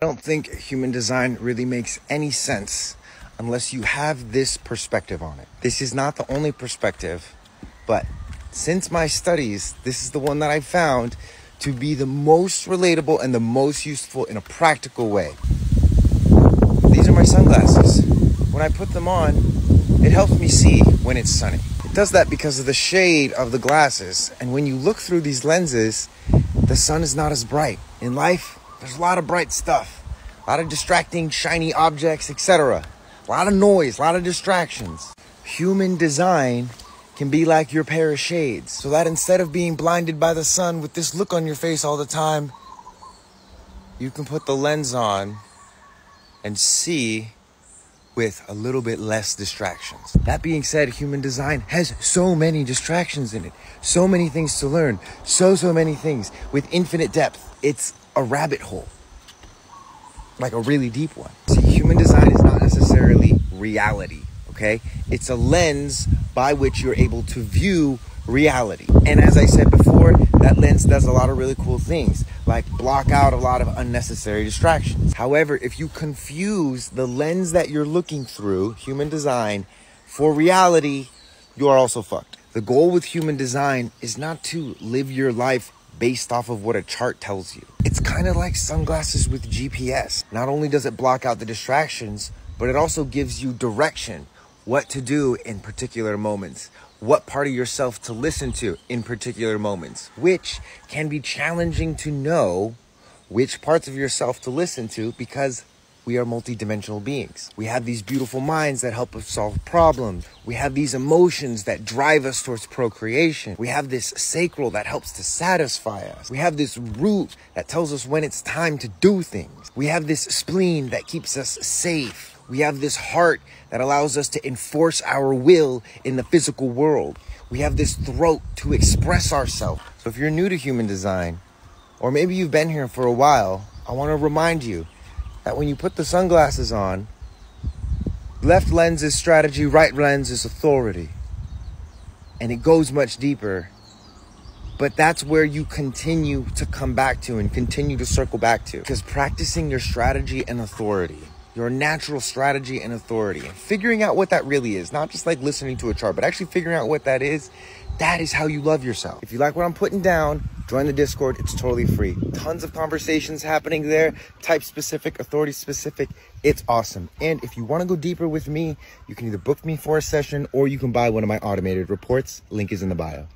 I don't think human design really makes any sense unless you have this perspective on it. This is not the only perspective, but since my studies, this is the one that I found to be the most relatable and the most useful in a practical way. These are my sunglasses. When I put them on, it helps me see when it's sunny. It does that because of the shade of the glasses. And when you look through these lenses, the sun is not as bright. In life, there's a lot of bright stuff, a lot of distracting, shiny objects, etc. A lot of noise, a lot of distractions. Human design can be like your pair of shades, so that instead of being blinded by the sun with this look on your face all the time, you can put the lens on and see with a little bit less distractions. That being said, human design has so many distractions in it, so many things to learn, so, so many things with infinite depth. It's a rabbit hole, like a really deep one. See, human design is not necessarily reality, okay? It's a lens by which you're able to view reality. And as I said before, that lens does a lot of really cool things, like block out a lot of unnecessary distractions. However, if you confuse the lens that you're looking through, human design, for reality, you are also fucked. The goal with human design is not to live your life based off of what a chart tells you. It's kind of like sunglasses with GPS. Not only does it block out the distractions, but it also gives you direction, what to do in particular moments, what part of yourself to listen to in particular moments, which can be challenging to know which parts of yourself to listen to because we are multidimensional beings. We have these beautiful minds that help us solve problems. We have these emotions that drive us towards procreation. We have this sacral that helps to satisfy us. We have this root that tells us when it's time to do things. We have this spleen that keeps us safe. We have this heart that allows us to enforce our will in the physical world. We have this throat to express ourselves. So if you're new to human design, or maybe you've been here for a while, I want to remind you that when you put the sunglasses on, left lens is strategy, right lens is authority. And it goes much deeper. But that's where you continue to come back to and continue to circle back to. Because practicing your strategy and authority, your natural strategy and authority, and figuring out what that really is, not just like listening to a chart, but actually figuring out what that is, that is how you love yourself. If you like what I'm putting down, join the Discord. It's totally free. Tons of conversations happening there, type specific, authority specific. It's awesome. And if you want to go deeper with me, you can either book me for a session or you can buy one of my automated reports. Link is in the bio.